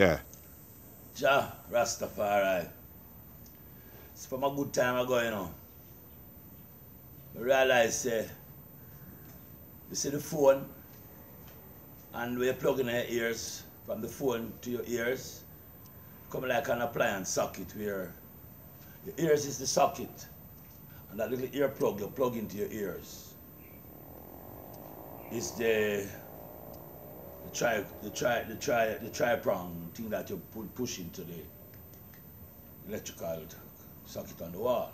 Yeah. Jah Rastafari. It's from a good time ago, you know. I realize, say, you see the phone, and we're plugging our ears from the phone to your ears, come like an appliance socket where your ears is the socket, and that little ear plug you plug into your ears is the tri the tri the tri the tri prong thing that you put push into the electrical socket on the wall.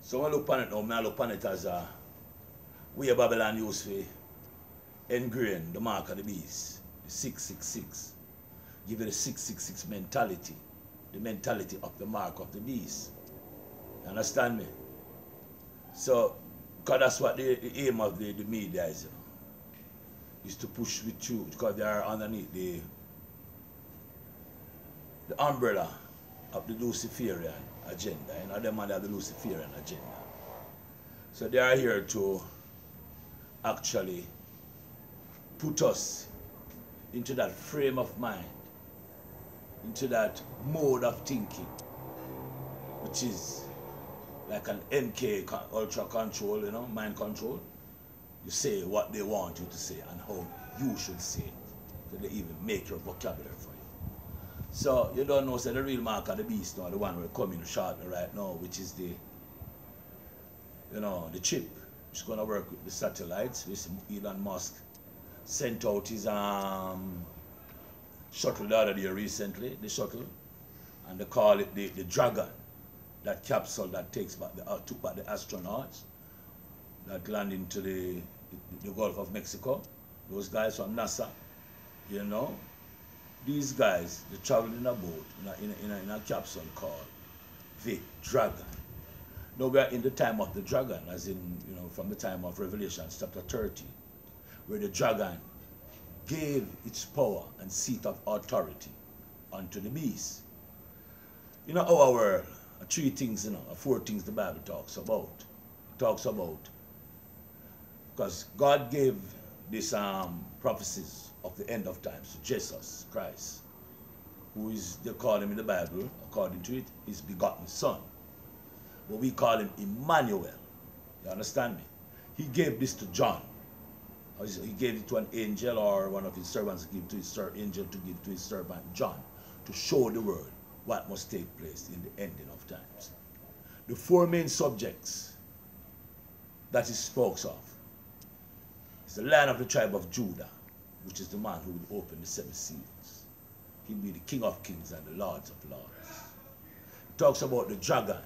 So I look on it now, I look on it as a way Babylon used to engrain the mark of the beast, the 666. Give it a 666 mentality, the mentality of the mark of the beast. You understand me? So, because that's what the, the aim of the, the media is, is to push with you, because they are underneath the, the umbrella of the Luciferian agenda. You know, them are the Luciferian agenda. So they are here to actually put us into that frame of mind, into that mode of thinking, which is like an MK ultra control, you know, mind control. You say what they want you to say and how you should say it. So they even make your vocabulary for you. So you don't know, say the real mark of the beast now, the one we're coming shortly right now, which is the, you know, the chip, which is gonna work with the satellites, which Elon Musk sent out his um shuttle the other day recently, the shuttle, and they call it the, the Dragon, that capsule that takes back the uh, took back the astronauts that land into the, the, Gulf of Mexico. Those guys from NASA, you know, these guys they travel in a boat in a, in a, in a, in a capsule called the Dragon. Now we are in the time of the dragon, as in you know from the time of Revelation chapter 30, where the dragon gave its power and seat of authority unto the beast. You know our world, three things, you know, four things the Bible talks about. Talks about. Because God gave these um, prophecies of the end of times to Jesus Christ, who is, they call him in the Bible, according to it, his begotten son. But we call him Emmanuel. You understand me? He gave this to John. He gave it to an angel or one of his servants give to his ser- angel to give to his servant John to show the world what must take place in the ending of times. The four main subjects that he speaks of the lion of the tribe of Judah, which is the man who will open the seven seals. He'll be the King of kings and the Lords of lords. He talks about the dragon,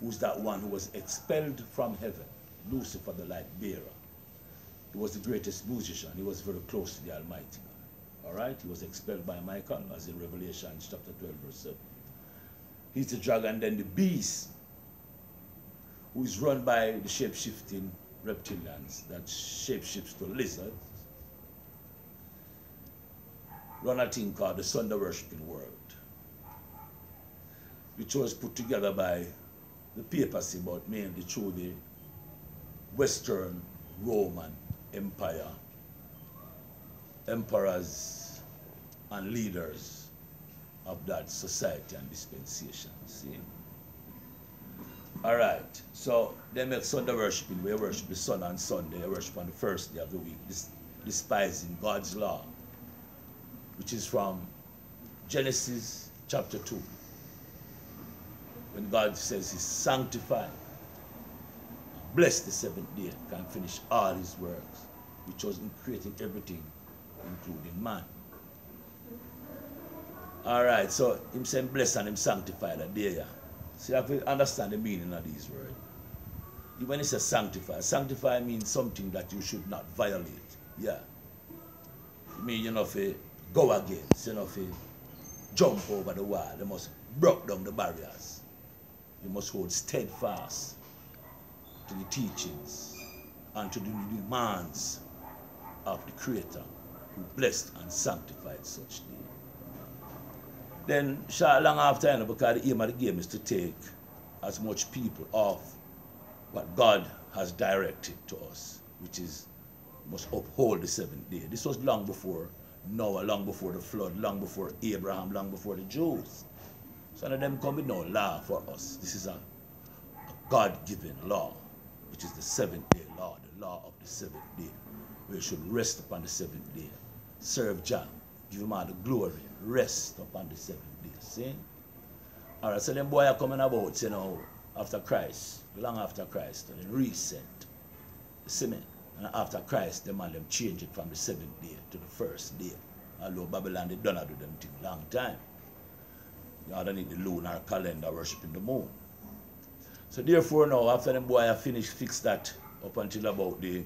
who's that one who was expelled from heaven, Lucifer the light bearer. He was the greatest musician. He was very close to the Almighty God. All right? He was expelled by Michael, as in Revelation chapter 12, verse 7. He's the dragon, then the beast, who is run by the shape-shifting reptilians that shape-shifts to lizards. Run a thing called the Thunder Worshipping World, which was put together by the papacy, but mainly through the Western Roman Empire, emperors and leaders of that society and dispensation. See? All right. So they make Sunday worshiping. We worship the sun on Sunday. They worship on the first day of the week, despising God's law, which is from Genesis chapter 2. When God says He sanctified, bless the seventh day, can finish all His works, which was in creating everything, including man. All right, so Him saying bless and Him sanctified that day. Yeah. So you have to understand the meaning of these words. When it says sanctify, sanctify means something that you should not violate. Yeah. It means you know if you go against, you know if you jump over the wall, you must break down the barriers. You must hold steadfast to the teachings and to the demands of the Creator who blessed and sanctified such. Then, short long after, you know, because the aim of the game is to take as much people off what God has directed to us, which is must uphold the seventh day. This was long before Noah, long before the flood, long before Abraham, long before the Jews. So none of them come with no law for us. This is a, a God-given law, which is the seventh day law, the law of the seventh day. We should rest upon the seventh day. Serve Jah, give him all the glory, rest upon the seventh day. See? Alright, so them boy are coming about, you know, after Christ, long after Christ, and recent. See me? And after Christ, them and them change it from the seventh day to the first day. Although Babylon, they done do them thing long time. You don't need the lunar calendar worshiping the moon. So therefore now, after them boy have finished, fix that up until about the,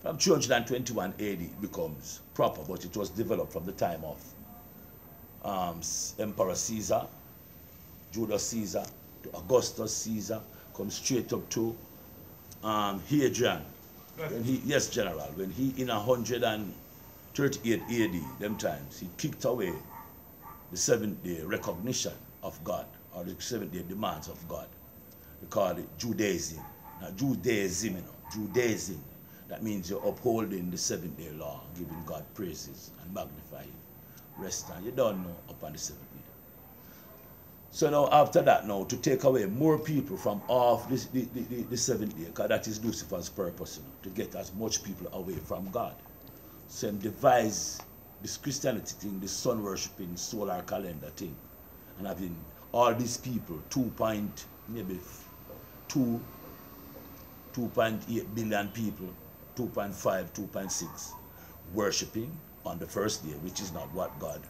from 221 AD it becomes proper, but it was developed from the time of um, Emperor Caesar, Julius Caesar, to Augustus Caesar, come straight up to um, Hadrian. When he, yes, General, when he in 138 AD, them times, he kicked away the seventh day recognition of God, or the seventh day demands of God. We call it Judaism. Now, Judaism, you know, Judaism, that means you're upholding the seventh day law, giving God praises and magnifying. Rest and you don't know upon the seventh day. So now after that now, to take away more people from off this, the, the, the, the seventh day, because that is Lucifer's purpose, you know, to get as much people away from God. So him devise this Christianity thing, this sun worshipping solar calendar thing, and having all these people, two point maybe two, 2.8 billion people, 2.5, 2.6, worshipping on the first day, which is not what God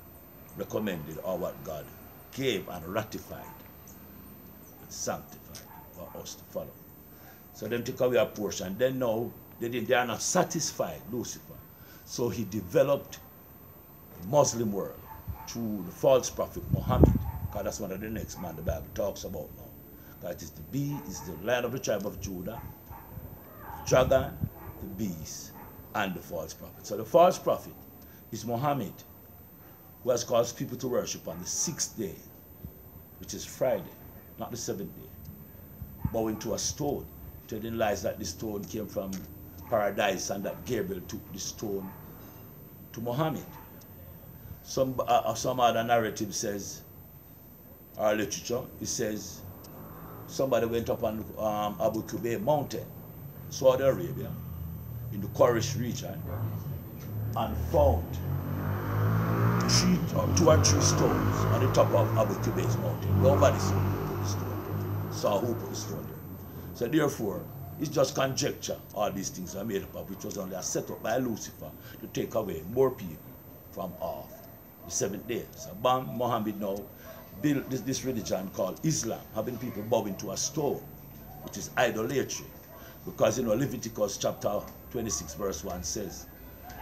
recommended or what God gave and ratified and sanctified for us to follow. So them take away a portion. Then now they, they are not satisfied, Lucifer. So he developed the Muslim world through the false prophet Muhammad. Because that's one of the next man the Bible talks about now. That is the bee is the lion of the tribe of Judah, the dragon, the beast, and the false prophet. So the false prophet is Muhammad, who has caused people to worship on the sixth day, which is Friday, not the seventh day, bowing to a stone, telling lies that the stone came from paradise and that Gabriel took the stone to Muhammad. Some, uh, uh, some other narrative says, our literature, it says somebody went up on um, Abu Qubays mountain, Saudi Arabia, in the Quraysh region, and found three, two or three stones on the top of Abu Qubays mountain. Nobody saw who put the stone there. Saw who put the stone there. So therefore, it's just conjecture. All these things are made up, which was only a setup by Lucifer to take away more people from off the seventh day. So Bam Muhammad now built this, this religion called Islam, having people bowing to a stone, which is idolatry. Because you know Leviticus chapter 26 verse 1 says,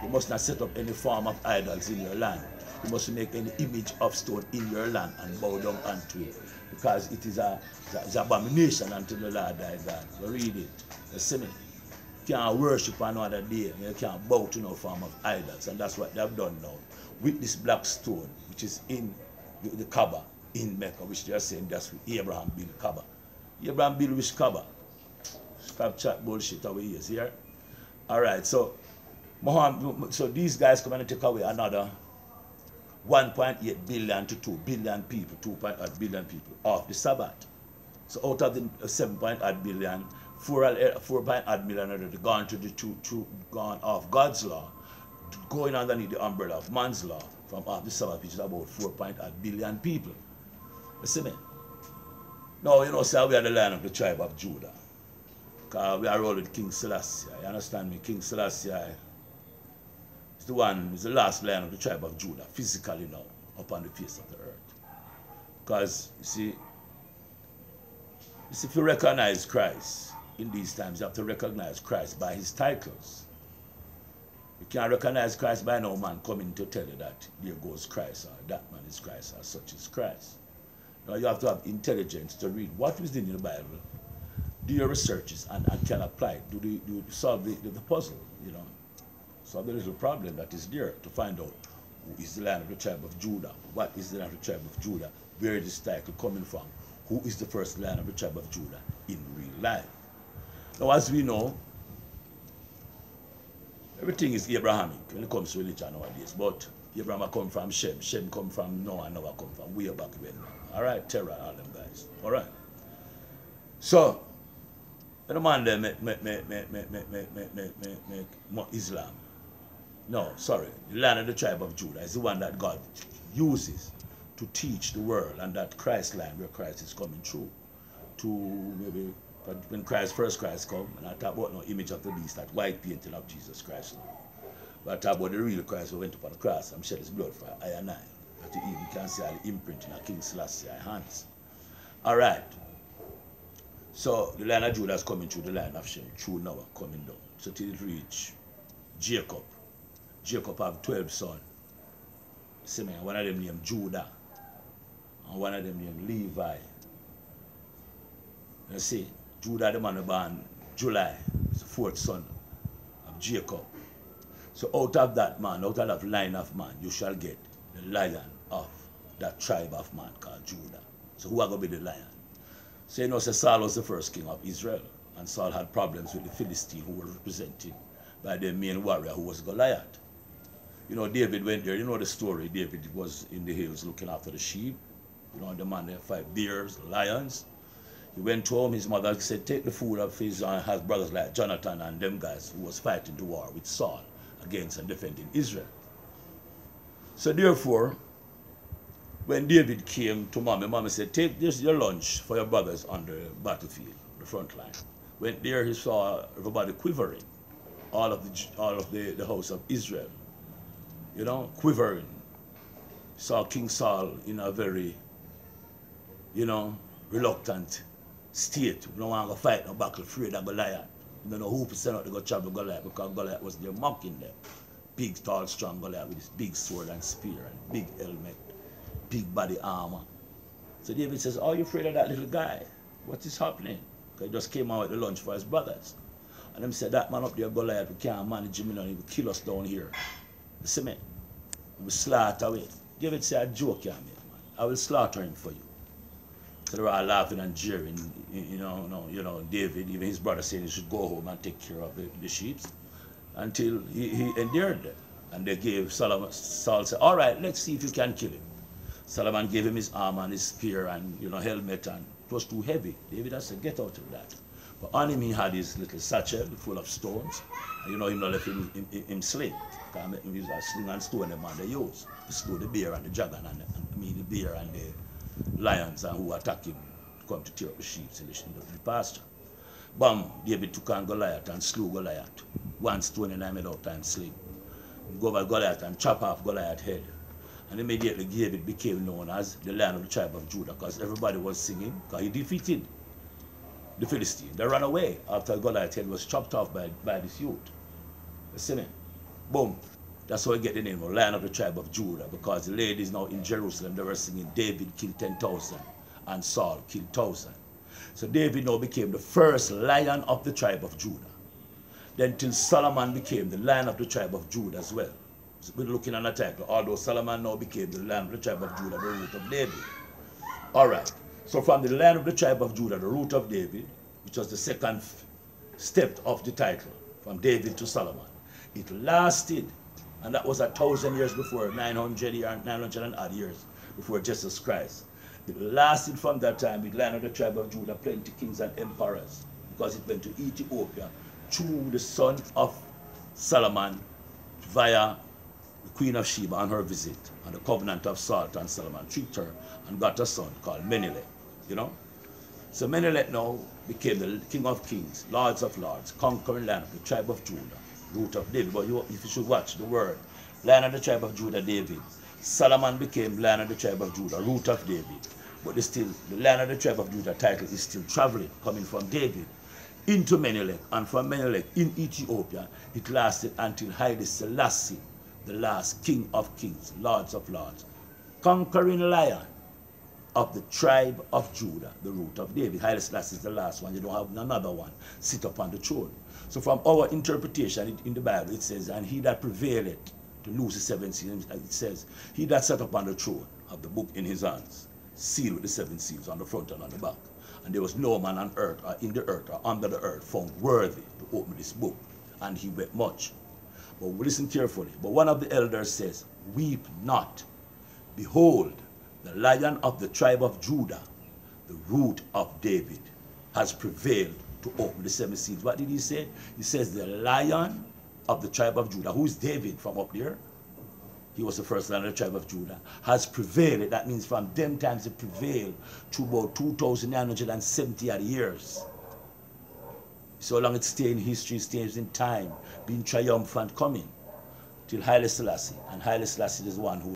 you must not set up any form of idols in your land. You must make any image of stone in your land and bow down unto it. Because it is a, an abomination unto the Lord thy God. You read it. You see me? You can't worship on another day. You can't bow to no form of idols. And that's what they have done now. With this black stone, which is in the, the Kaaba in Mecca, which they are saying that's what Abraham built Kaaba. Abraham built which Kaaba? Stop chat bullshit over here, here. Alright, so Muhammad, so these guys come and take away another 1.8 billion to 2 billion people, 2.8 billion people off the Sabbath. So out of the 7.8 billion, 4.8 million are gone to the two, two, gone off God's law, going underneath the umbrella of man's law from off the Sabbath, which is about 4.8 billion people. You see me? Now, you know, say we are the lion of the tribe of Judah. Because we are all with King Selassie. You understand me? King Selassie the one, is the last lion of the tribe of Judah, physically now, upon the face of the earth. Because, you see, you see, if you recognize Christ in these times, you have to recognize Christ by his titles. You can't recognize Christ by no man coming to tell you that there goes Christ, or that man is Christ, or such is Christ. Now you have to have intelligence to read what is in the Bible, do your researches, and, and can apply it. Do, the, do solve the, the, the puzzle, you know. Solve there is a problem that is there to find out who is the lion of the tribe of Judah, what is the lion of the tribe of Judah, where is this title coming from, who is the first lion of the tribe of Judah in real life. Now, as we know, Everything is Abrahamic when it comes to religion nowadays. But Abraham come from Shem. Shem come from Noah. Noah come from way back when. All right, Terah, all them guys. All right. So, the man there make, make, make, make, make, make, make, make, make, make, make Islam. No, sorry. The lion of the tribe of Judah is the one that God uses to teach the world and that Christ land where Christ is coming through. To maybe when Christ first Christ come, and I talk about no image of the beast, that white painting of Jesus Christ. Now. But I talk about the real Christ who went upon the cross and shed his blood for I and I. That you even can see all the imprint in a King Selassie hands. Alright. So the line of Judah is coming through the line of Shem, through Noah coming down. So till it reach Jacob. Jacob have 12 sons. See one of them named Judah. And one of them named Levi. You see, Judah the man born July, is the fourth son of Jacob. So out of that man, out of that line of man, you shall get the lion of that tribe of man called Judah. So who are going to be the lion? So you know, so Saul was the first king of Israel. And Saul had problems with the Philistine who were represented by the main warrior who was Goliath. You know, David went there. You know the story. David was in the hills looking after the sheep. You know, the man there fight bears, lions. He went home, his mother said, take the food of his uh, has brothers like Jonathan and them guys who was fighting the war with Saul against and defending Israel. So therefore, when David came to mommy, mommy said, take this your lunch for your brothers on the battlefield, the front line. Went there, he saw everybody quivering, all of the, all of the, the house of Israel, you know, quivering. Saw King Saul in a very, you know, reluctant state. Don't want to fight no battle afraid of Goliath. You know who send out to go travel Goliath because Goliath was there mocking them. Big, tall, strong Goliath with his big sword and spear and big helmet, big body armor. So David says, are you afraid of that little guy? What is happening? Because he just came out with the lunch for his brothers. And them said, that man up there, Goliath, we can't manage him, you know, he will kill us down here. See me? We slaughter away. David said, a joke, man. I will slaughter him for you. So they were all laughing and jeering, you know, no, you know, David, even his brother saying he should go home and take care of the, the sheep until he, he endured them. And they gave Solomon, Saul said, all right, let's see if you can kill him. Solomon gave him his armor and his spear and, you know, helmet and it was too heavy. David had said, get out of that. But on him he had his little satchel full of stones. And, you know, him not left him, him, him, him sling. Because him use a sling and stone them man they use to the bear and the dragon and, and I mean the bear and the lions and who attack him come to tear up the sheep in the, in the pasture. Bam, David took on Goliath and slew Goliath. One stone and I made out time sling. Go over Goliath and chop off Goliath's head. And immediately David became known as the Lion of the tribe of Judah because everybody was singing because he defeated the Philistine. They ran away after Goliath's head was chopped off by, by this youth. You see me? Boom. That's how I get the name of Lion of the tribe of Judah, because the ladies now in Jerusalem, they were singing David killed 10,000 and Saul killed 1,000. So David now became the first lion of the tribe of Judah. Then till Solomon became the lion of the tribe of Judah as well. So we're looking at the title, although Solomon now became the lion of the tribe of Judah, the root of David. All right. So from the lion of the tribe of Judah, the root of David, which was the second step of the title, from David to Solomon, it lasted and that was a thousand years before, 900 years, 900 and odd years before Jesus Christ. It lasted from that time with lion of the tribe of Judah, plenty kings and emperors, because it went to Ethiopia through the son of Solomon via the queen of Sheba on her visit and the covenant of salt and Solomon tricked her and got a son called Menelik, you know. So Menelik now became the king of kings, lords of lords, conquering lion of the tribe of Judah root of David. But you, if you should watch the word, Lion of the tribe of Judah, David. Solomon became Lion of the tribe of Judah, root of David. But still, the Lion of the tribe of Judah title is still traveling, coming from David into Menelik, and from Menelik in Ethiopia, it lasted until Haile Selassie, the last king of kings, lords of lords, conquering lion of the tribe of Judah, the root of David. Haile Selassie is the last one. You don't have another one sit upon the throne. So from our interpretation in the Bible, it says, and he that prevaileth to lose the seven seals, it says, he that sat upon the throne of the book in his hands, sealed with the seven seals on the front and on the back. And there was no man on earth or in the earth or under the earth found worthy to open this book. And he wept much. But listen carefully. But one of the elders says, Weep not. Behold, the lion of the tribe of Judah, the root of David, has prevailed to open the seven seals. What did he say? He says, The lion of the tribe of Judah, who is David from up there? He was the first lion of the tribe of Judah, has prevailed. That means from them times it prevailed to about 2,970 odd years. So long it stays in history, stays in time, being triumphant coming till Haile Selassie. And Haile Selassie is the one who